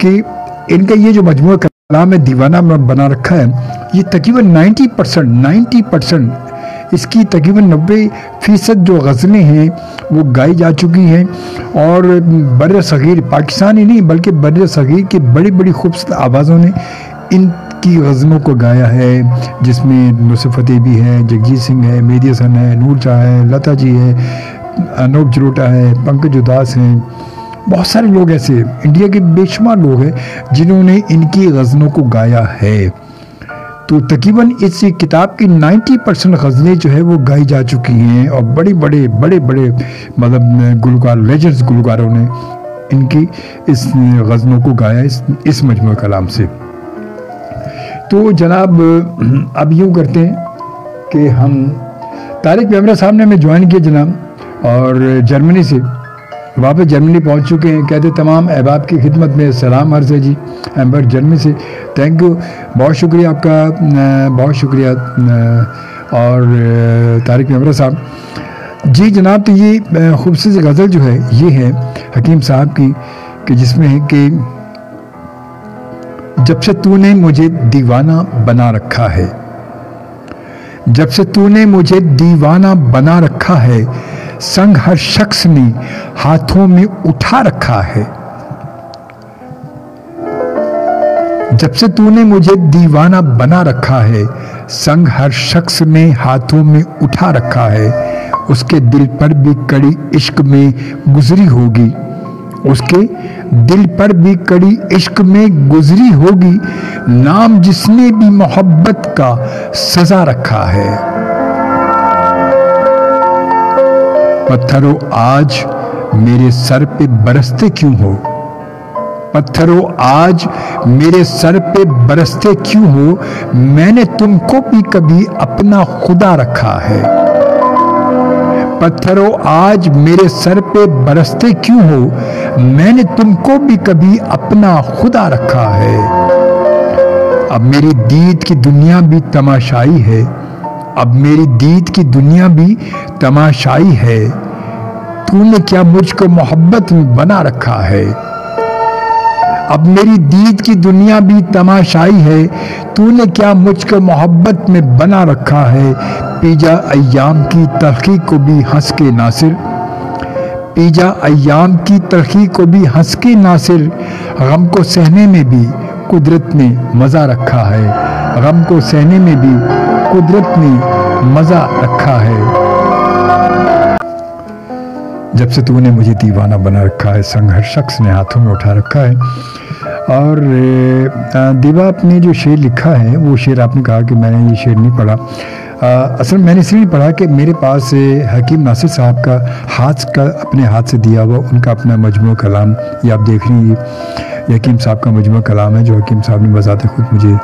कि इनका ये जो मजमू कलाम है दीवाना बना रखा है। ये तकरीबन 90 परसेंट नाइन्टी परसेंट इसकी तकरीबन नब्बे फ़ीसद जो गज़लें हैं, वो गाई जा चुकी हैं। और बर सग़ीर पाकिस्तान ही नहीं, बल्कि बर सग़ीर की बड़ी बड़ी खूबसूरत आवाज़ों ने इन की गज़लों को गाया है, जिसमें नुसरत भी है, जगजीत सिंह है मेदी हसन है, नूर शाह है, लता जी है, अनूप जरोटा है, पंकज उदास हैं। बहुत सारे लोग ऐसे इंडिया के बेशुमार लोग हैं जिन्होंने इनकी गज़लों को गाया है। तो तकरीबन इस किताब की 90 परसेंट गज़लें जो है वो गाई जा चुकी हैं और बड़े बड़े बड़े बड़े मतलब गुलकार लेजेंड्स गुलकारों ने इनकी इस गज़लों को गाया इस इस मजमू कलाम से। तो जनाब अब यूँ करते हैं कि हम तारिक मेमरा साहब ने हमें ज्वाइन किया जनाब, और जर्मनी से। वापस जर्मनी पहुँच चुके हैं। कहते, तमाम अहबाब की खिदमत में सलाम अर्ज़ है जी, एम्बर जर्मनी से। थैंक यू बहुत शुक्रिया आपका बहुत शुक्रिया और, तारिक मेमरा साहब। जी जनाब तो ये खूबसूरत गज़ल जो है, ये है हकीम साहब की, कि जिसमें है कि, जब से तूने मुझे दीवाना बना रखा है, जब से तूने मुझे दीवाना बना रखा है संग हर शख्स ने हाथों में उठा रखा है। जब से तूने मुझे दीवाना बना रखा है संग हर शख्स ने हाथों में उठा रखा है। उसके दिल पर भी कड़ी इश्क में गुजरी होगी। उसके दिल पर भी कड़ी इश्क में गुजरी होगी। नाम जिसने भी मोहब्बत का सजा रखा है। पत्थरों आज मेरे सर पे बरसते क्यों हो? पत्थरों आज मेरे सर पे बरसते क्यों हो? मैंने तुमको भी कभी अपना खुदा रखा है। पत्थरों आज मेरे सर पे बरसते क्यों हो? मैंने तुमको भी कभी अपना खुदा रखा है। अब मेरी दीद की दुनिया भी तमाशाई है। अब मेरी दीद की दुनिया भी तमाशाई है। तूने क्या मुझको मोहब्बत में बना रखा है? अब मेरी दीद की दुनिया भी तमाशाई है। तूने क्या मुझको मोहब्बत में बना रखा है? पीजा अयाम की तरक्की को भी हंस के नासिर। पीजा अयाम की तरक्की को भी हंस के नासिर। गम को सहने में भी कुदरत ने मज़ा रखा है। गम को सहने में भी कुदरत ने मज़ा रखा है। जब से तूने मुझे दीवाना बना रखा है हर शख्स ने हाथों में उठा रखा है। और दीवा ने जो शेर लिखा है, वो शेर आपने कहा कि मैंने ये शेर नहीं पढ़ा। असल मैंने इसलिए नहीं पढ़ा कि मेरे पास हकीम नासिर साहब का हाथ का, अपने हाथ से दिया हुआ उनका अपना मजमू कलाम, ये आप देख रही हैं। हकीम साहब का मजमू कलाम है, जो हकीम साहब ने बजाते खुद मुझे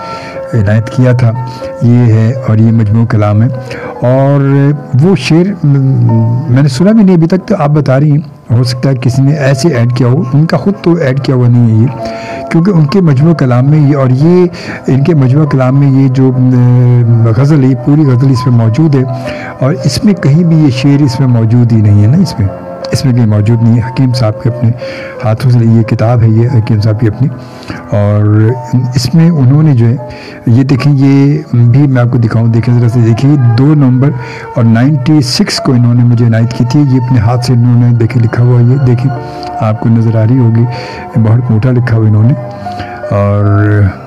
इनायत किया था। ये है और ये मजमू कलाम है। और वो शेर मैंने सुना भी नहीं अभी तक तो आप बता रही हैं। हो सकता है किसी ने ऐसे ऐड किया हो। उनका ख़ुद तो ऐड किया हुआ नहीं है ये। क्योंकि उनके मजमू कलाम में ये, और ये, इनके मजमू कलाम में ये जो गज़ल है पूरी गज़ल इसमें मौजूद है। और इसमें कहीं भी ये शेर इसमें मौजूद ही नहीं है ना इसमें। इसमें कहीं मौजूद नहीं है। हकीम साहब के अपने हाथों से ये किताब है, ये हकीम साहब की अपनी। और इसमें उन्होंने जो है, ये देखें, ये भी मैं आपको दिखाऊँ, देखें ज़रा से, देखिए दो नवंबर और 96 को इन्होंने मुझे इनायत की थी। ये अपने हाथ से इन्होंने देखे, लिखा हुआ ये देखें, आपको नज़र आ रही होगी, बहुत मोटा लिखा हुआ इन्होंने। और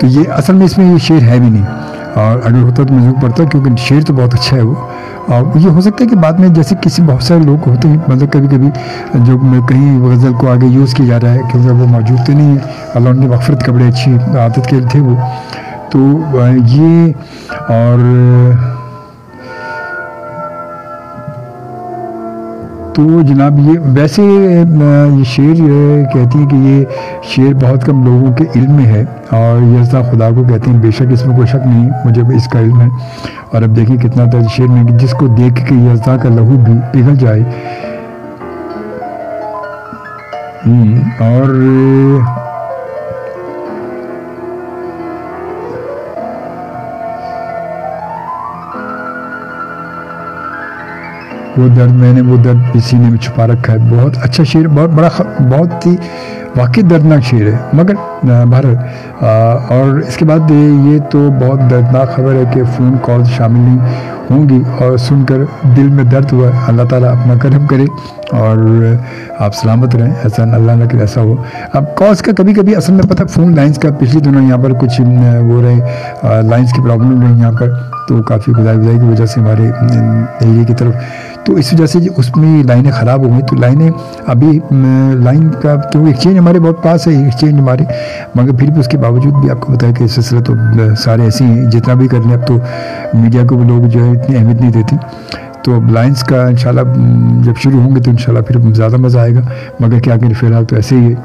तो ये असल में इसमें ये शेर है भी नहीं। और अगर होता तो मैं पढ़ता क्योंकि शेर तो बहुत अच्छा है वो। और ये हो सकता है कि बाद में जैसे किसी बहुत सारे लोग होते हैं मतलब कभी कभी जो कहीं गज़ल को आगे यूज़ किया जा रहा है, क्योंकि वो मौजूद तो नहीं है, अल्लाह उनकी वफरत कपड़े अच्छी आदत के थे वो। तो ये और तो जनाब ये वैसे ये शेर कहती है कि ये शेर बहुत कम लोगों के इल्म में है और यजा खुदा को कहते हैं बेशक इसमें कोई शक नहीं मुझे इसका इल्म है। और अब देखिए कितना तर्ज शेर में कि जिसको देख के यजा का लहू भी पिघल जाए। हम्म, और वो दर्द मैंने, वो दर्द सीने में छुपा रखा है। बहुत अच्छा शेर, बहुत बड़ा बहुत ही वाकई दर्दनाक शेर है। मगर भारत और इसके बाद ये तो बहुत दर्दनाक खबर है कि फ़ोन कॉल शामिल नहीं होंगी और सुनकर दिल में दर्द हुआ। अल्लाह ताला अपना करम करे और आप सलामत रहें। ऐसा अल्लाह ना करे, ऐसा हो। अब कॉल्स का कभी कभी असल में पता, फ़ोन लाइंस का पिछले दिनों यहाँ पर कुछ वो रहे लाइंस की प्रॉब्लम रही यहाँ पर तो काफ़ी खुदाई खुदाई की वजह से हमारे एरिए की तरफ़ तो इस वजह से उसमें लाइनें ख़राब हो गई। तो लाइनें अभी लाइन का क्योंकि एक्सचेंज हमारे बहुत पास है एक्सचेंज हमारे। मगर फिर भी उसके बावजूद भी आपको बताया कि सिलसिला तो सारे ऐसे हैं जितना भी कर लें अब तो मीडिया को भी लोग जो है इतनी अहमियत नहीं देती। तो अब लाइन्स का इंशाल्लाह जब शुरू होंगे तो इंशाल्लाह फिर ज़्यादा मज़ा आएगा। मगर क्या करें, फ़िलहाल तो ऐसे ही है।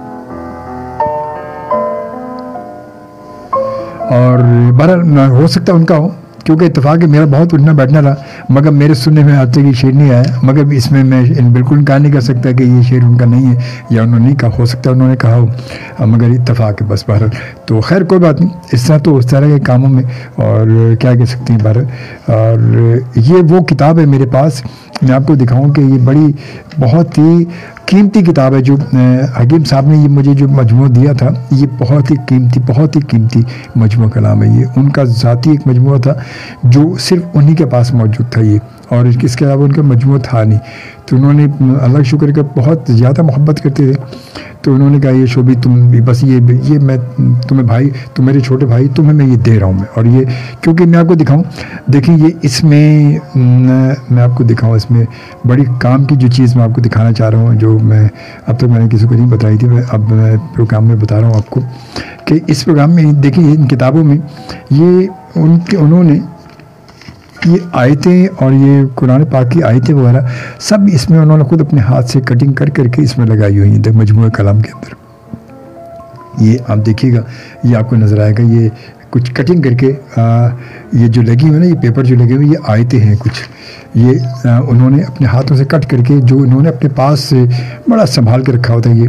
और बहर हो सकता है उनका हो। क्योंकि इतफाक़ मेरा बहुत उठना बैठना रहा मगर मेरे सुनने में आज तक ये शेर नहीं आया। मगर इसमें मैं बिल्कुल इनकार नहीं कर सकता कि ये शेर उनका नहीं है, या उन्होंने नहीं कहा, हो सकता उन्होंने कहा हो। मगर इतफाक़ है बस भारत तो खैर, कोई बात नहीं, इस तरह तो उस तरह के कामों में और क्या कह सकते हैं भारत और ये वो किताब है मेरे पास मैं आपको दिखाऊँ कि ये बड़ी, बहुत ही कीमती किताब है जो हकीम साहब ने ये मुझे जो मजमू दिया था, ये बहुत ही कीमती, बहुत ही कीमती मजमू कलाम है ये। उनका ज़ाती एक मजमू था जो सिर्फ़ उन्हीं के पास मौजूद था ये, और इसके अलावा उनका मजमू था नहीं। तो उन्होंने, अल्लाह शुक्र का बहुत ज़्यादा मोहब्बत करते थे। तो उन्होंने कहा, ये शोभी, तुम भी, बस ये ये मैं, तुम्हें भाई, तुम मेरे छोटे भाई, तुम्हें मैं ये दे रहा हूँ मैं। और ये, क्योंकि मैं आपको दिखाऊँ, देखिए ये इसमें मैं आपको दिखाऊँ, इसमें बड़ी काम की जो चीज़ मैं आपको दिखाना चाह रहा हूँ, जो मैं, अब तक मैंने किसी को नहीं बताई थी, मैं, अब मैं प्रोग्राम में बता रहा हूँ आपको कि इस प्रोग्राम में, देखिए इन किताबों में, ये उनके, उन्होंने ये आयतें और ये कुरान पाक की आयतें वगैरह सब इसमें उन्होंने खुद अपने हाथ से कटिंग कर करके इसमें लगाई हुई हैं मजमू कलाम के अंदर। ये आप देखिएगा ये आपको नज़र आएगा ये कुछ कटिंग करके आ, ये जो लगी हुई ना ये पेपर जो लगे हुए ये आयते हैं कुछ। ये आ, उन्होंने अपने हाथों से कट करके जो उन्होंने अपने पास से बड़ा संभाल के रखा होता है ये।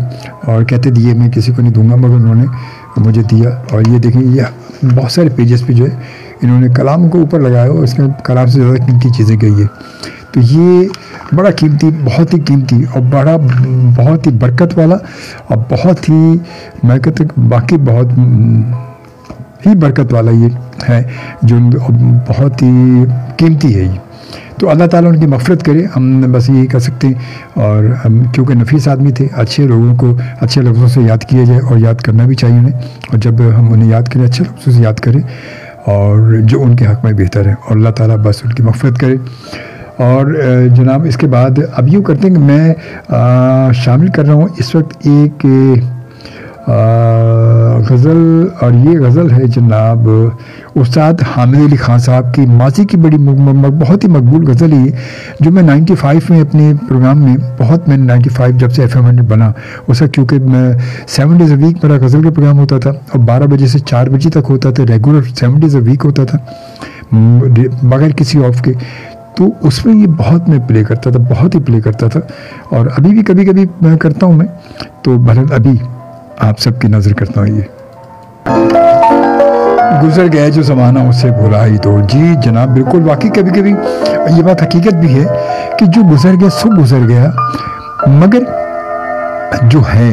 और कहते दिए मैं किसी को नहीं दूँगा मगर उन्होंने मुझे दिया। और ये देखें ये बहुत सारे पेजेस पे जो है इन्होंने कलाम को ऊपर लगाया और इसमें कलाम से ज़्यादा कीमती चीज़ें गई है। तो ये बड़ा कीमती, बहुत ही कीमती और बड़ा, बहुत ही बरकत वाला और बहुत ही, मैं कहते बाकी बहुत ही बरकत वाला ये है जो बहुत ही कीमती है ये। तो अल्लाह ताला उनकी मफ़रत करे, हम बस यही कर सकते हैं और हम, क्योंकि नफीस आदमी थे, अच्छे लोगों को, अच्छे लफ्ज़ों से याद किया जाए और याद करना भी चाहिए उन्हें। और जब हम उन्हें याद करें, अच्छे लफ्ज़ों से याद करें और जो उनके हक़ में बेहतर है, और अल्लाह ताला बस उनकी मफ़रत करे। और जनाब, इसके बाद अब यूँ करते हैं कि मैं शामिल कर रहा हूँ। इस वक्त एक गज़ल और ये गज़ल है जनाब, उस्ताद हामिद अली खान साहब की माजी की बड़ी बहुत ही मकबूल गज़ल ही, जो मैं 95 में अपने प्रोग्राम में बहुत मैंने 95 जब से एफ़ एम बना उसका क्योंकि मैं सेवन डेज़ अ वीक मेरा गज़ल का प्रोग्राम होता था और बारह बजे से चार बजे तक होता था regular seven days a week होता था बगैर किसी ऑफ़ के। तो उसमें ये बहुत मैं प्ले करता था, बहुत ही प्ले करता था और अभी भी कभी कभी मैं करता हूँ मैं तो भले अभी आप सबकी नज़र करता हूँ ये। गुजर गया जो ज़माना उससे भुला ही तो। जी जनाब, बिल्कुल, वाकई कभी कभी ये बात हकीकत भी है कि जो गुजर गया, सो गुजर गया, मगर जो है,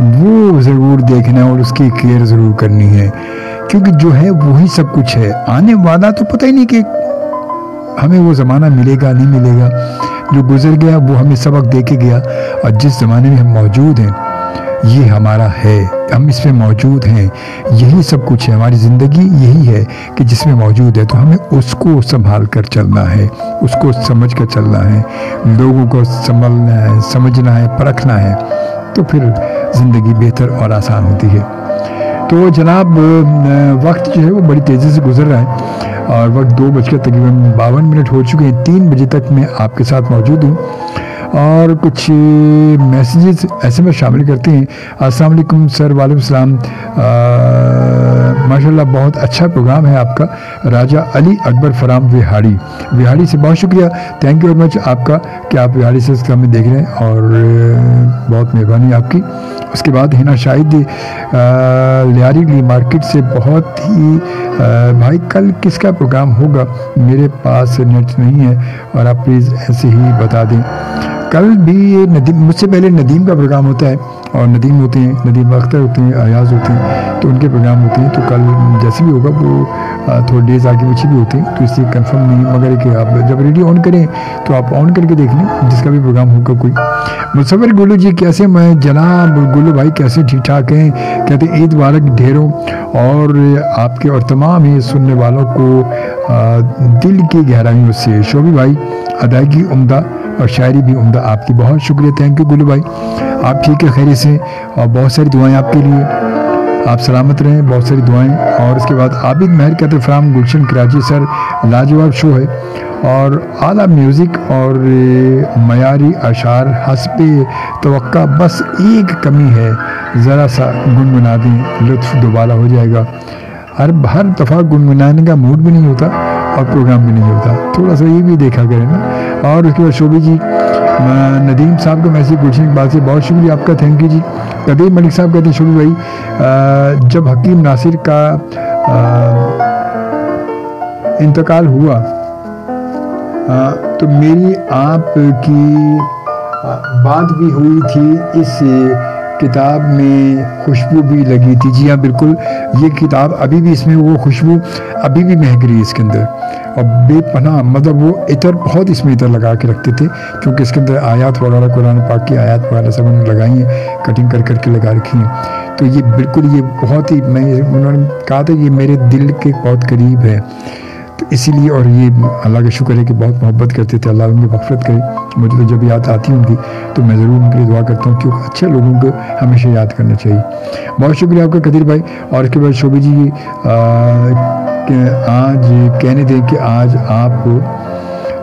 वो ज़रूर देखना और उसकी केयर ज़रूर करनी है, क्योंकि जो है वही सब कुछ है। आने वाला तो पता ही नहीं कि हमें वो ज़माना मिलेगा, नहीं मिलेगा। जो गुजर गया, वो हमें सबक दे के गया और जिस ज़माने में हम मौजूद हैं ये हमारा है। हम इसमें मौजूद हैं। यही सब कुछ है। हमारी ज़िंदगी यही है कि जिसमें मौजूद है। तो हमें उसको संभाल कर चलना है। उसको समझ कर चलना है। लोगों को संभलना है, समझना है, परखना है। तो फिर ज़िंदगी बेहतर और आसान होती है। तो जनाब वक्त जो है वो बड़ी तेज़ी से गुजर रहा है। और वक्त दो बजकर तकरीबन बावन मिनट हो चुके हैं। तीन बजे तक मैं आपके साथ मौजूद हूँ। और कुछ मैसेजेस ऐसे में शामिल करते हैं। अस्सलाम वालेकुम सर वालेकुम सलाम। माशाल्लाह बहुत अच्छा प्रोग्राम है आपका। राजा अली अकबर फराम विहाड़ी। विहाड़ी से बहुत शुक्रिया। थैंक यू वेरी मच आपका कि आप विहाड़ी से इसका हमें देख रहे हैं और बहुत मेहरबानी आपकी। उसके बाद हिना शाहिद लियारी ली मार्केट से बहुत ही आ, भाई कल किसका प्रोग्राम होगा? मेरे पास नेट नहीं है और आप प्लीज़ ऐसे ही बता दें। कल भी ये नदीम, मुझसे पहले नदीम का प्रोग्राम होता है और नदीम होते हैं, नदीम अख्तर होते हैं, अयाज होते हैं तो उनके प्रोग्राम होते हैं तो कल जैसे भी होगा वो थोड़े डेज़ आगे पीछे भी होते हैं तो इसलिए कंफर्म नहीं, मगर कि आप जब रेडियो ऑन करें तो आप ऑन करके देख लें, जिसका भी प्रोग्राम होगा कोई। मुसफ़र गुलू जी कैसे मैं, जनाब गुलू भाई कैसे ठीक ठाक हैं? कहते ईद वारक ढेरों, और आपके और तमाम ही सुनने वालों को दिल की गहराइयों से, शोभी भाई, अदायगी उम्दा और शायरी भी उमदा आपकी बहुत शुक्रिया। थैंक यू गुलू भाई। आप ठीक है खैरी से। और बहुत सारी दुआएँ आपके लिए। आप सलामत रहें, बहुत सारी दुआएँ। और उसके बाद आबिद महर कहते फ्राम गुलशन कराची, सर, लाजवाब शो है। और आला म्यूज़िक और मयारी अशार हसब तो बस एक कमी है। ज़रा सा गुनगुना दें, लुत्फ दोबारा हो जाएगा। हर हर दफ़ा गुनगुनाने का मूड भी नहीं होता और प्रोग्राम भी नहीं होता। थोड़ा सा ये भी देखा करें ना और उसके बाद शोभी जी नदीम साहब का मैसेज पूछने के बाद से बहुत शुक्रिया आपका थैंक यू जी। नदीम मलिक साहब कहते हैं, शोभी भाई जब हकीम नासिर का इंतकाल हुआ तो मेरी आप की बात भी हुई थी इस किताब में खुशबू भी लगी थी। जी हाँ बिल्कुल। ये किताब अभी भी इसमें वो खुशबू अभी भी महक रही है इसके अंदर। और बेपना मतलब वो इतर बहुत इसमें इतर लगा के रखते थे, क्योंकि इसके अंदर आयात वगैरह, कुरान पाक की आयात वगैरह सब उन्होंने लगाई हैं, कटिंग कर करके लगा रखी हैं। तो ये बिल्कुल ये बहुत ही मैं, उन्होंने कहा था, ये मेरे दिल के बहुत करीब है। तो इसीलिए और ये अल्लाह का शुक्र है कि बहुत मोहब्बत करते थे, अल्लाह उनकी मफरत करे। मुझे तो जब याद आती उनकी तो मैं ज़रूर उनके लिए दुआ करता हूँ क्योंकि अच्छे लोगों को हमेशा याद करना चाहिए। बहुत शुक्रिया आपका कदीर भाई। और इसके बाद शोभी जी आज कहने दें कि आज आप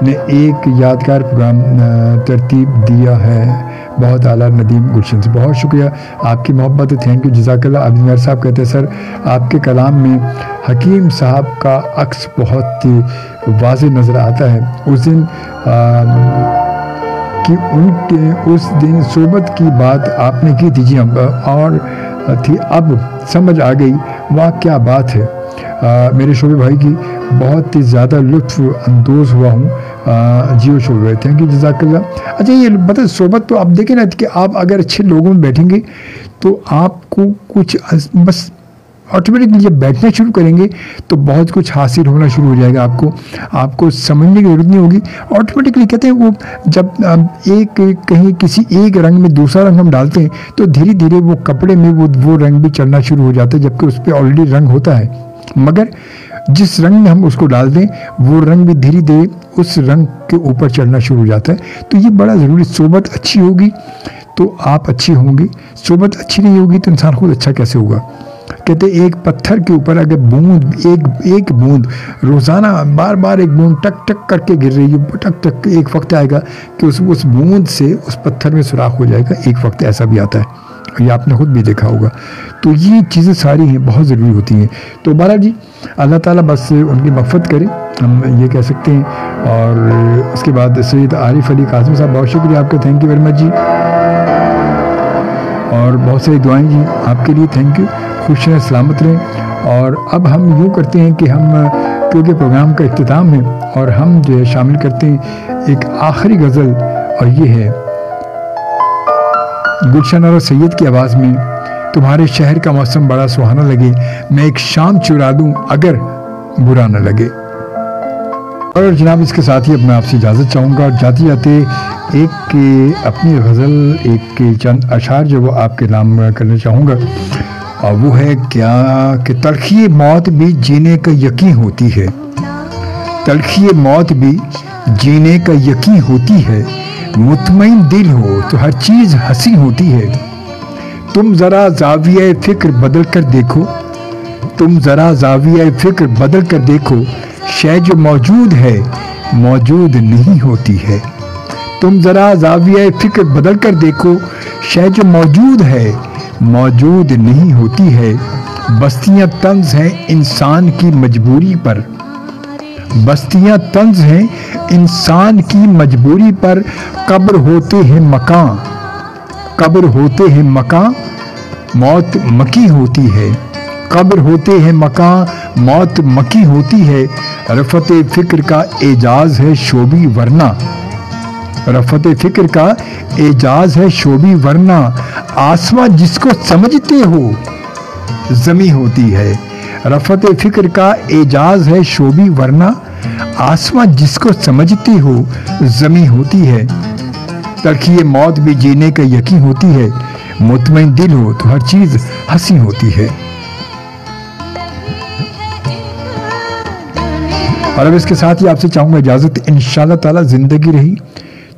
ने एक यादगार प्रोग्राम तरतीब दिया है। बहुत आला नदीम गुलशन से। बहुत शुक्रिया आपकी मोहब्बत थैंक यू जजाकल्ला अभी साहब कहते हैं सर आपके कलाम में हकीम साहब का अक्स बहुत ही वाज नज़र आता है। उस दिन कि उनके उस दिन सोबत की बात आपने की थी जी और थी अब समझ आ गई वह क्या बात है। आ, मेरे शोबे भाई की बहुत ही ज़्यादा लुत्फ अंदोज़ हुआ हूँ। जियो शोबे भाई थैंक यू जजाकल्ला। अच्छा ये मतलब सोबत तो आप देखें ना कि आप अगर अच्छे लोगों में बैठेंगे तो आपको कुछ बस ऑटोमेटिकली जब बैठना शुरू करेंगे तो बहुत कुछ हासिल होना शुरू हो जाएगा आपको। आपको समझने की ज़रूरत नहीं होगी। ऑटोमेटिकली कहते हैं वो, जब एक कहीं किसी एक रंग में दूसरा रंग हम डालते हैं तो धीरे धीरे वो कपड़े में वो वो रंग भी चढ़ना शुरू हो जाता है, जबकि उस पर ऑलरेडी रंग होता है। मगर जिस रंग में हम उसको डाल दें, वो रंग भी धीरे धीरे उस रंग के ऊपर चढ़ना शुरू हो जाता है। तो ये बड़ा ज़रूरी सोबत अच्छी होगी तो आप अच्छी होंगी। सोबत अच्छी नहीं होगी तो इंसान खुद अच्छा कैसे होगा? कहते एक पत्थर के ऊपर अगर बूंद, एक एक बूंद, रोज़ाना बार बार एक बूंद टक टक करके गिर रही है, टक टक एक वक्त आएगा कि उस उस बूंद से उस पत्थर में सुराख हो जाएगा, एक वक्त ऐसा भी आता है। ये आपने खुद भी देखा होगा। तो ये चीज़ें सारी हैं, बहुत ज़रूरी होती हैं। तो बारा जी अल्लाह ताला बस उनकी मफ़त करे, हम ये कह सकते हैं। और उसके बाद सैद आरिफ अली कासिम साहब, बहुत शुक्रिया आपका थैंक यू वेरी मच जी। और बहुत सारी दुआएँ जी आपके लिए थैंक यू खुश रहें, सलामत रहें। और अब हम यूँ करते हैं कि हम, क्योंकि प्रोग्राम का अख्ताम है, और हम जो है शामिल करते हैं एक आखिरी गज़ल, और ये है, गुलशन और सैयद की आवाज़ में तुम्हारे शहर का मौसम बड़ा सुहाना लगे। मैं एक शाम चुरा दूँ, अगर बुरा न लगे। और जनाब, इसके साथ ही अब मैं आपसे इजाज़त चाहूँगा। और जाते जाते एक के अपनी गज़ल, एक के चंद अशार जो वो आपके नाम करना चाहूँगा। और वो है, क्या कि तलखी मौत भी जीने का यकीन होती है। तलखी मौत भी जीने का यकीन होती है। मुतमिन दिल हो तो हर चीज़ हँसी होती है। तुम ज़रा जाविया फ़िक्र बदल कर देखो। तुम ज़रा जाविया फ़िक्र बदल कर देखो। शय जो मौजूद है, मौजूद नहीं होती है। तुम ज़रा जाविया फ़िक्र बदल कर देखो। शय जो मौजूद है, मौजूद नहीं होती है। बस्तियाँ तंज हैं इंसान की मजबूरी पर। बस्तियाँ तंज हैं इंसान की मजबूरी पर। कब्र होते हैं मकान। कब्र होते हैं मकान। मौत मकी होती है। कब्र होते हैं मका मौत मकी होती है। रफत फ़िक्र का एजाज है शोभी वरना। रफत फ़िक्र का एजाज है शोभी वरना। आसमां जिसको समझते हो, जमी होती है। रफत फ़िक्र का एजाज है शोभी वरना। आसमां जिसको समझती हो, जमी होती है। तरखी मौत भी जीने का यकीन होती है। मुतमिन दिल हो तो हर चीज़ हँसी होती है। और अब इसके साथ ही आपसे चाहूँगा इजाज़त इन ताला ज़िंदगी रही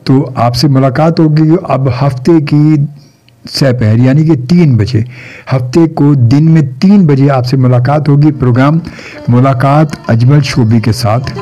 तो आपसे मुलाकात होगी अब हफ़्ते की सपहर यानी कि तीन बजे। हफ़्ते को दिन में तीन बजे आपसे मुलाकात होगी प्रोग्राम। मुलाकात अजमल शोबी के साथ।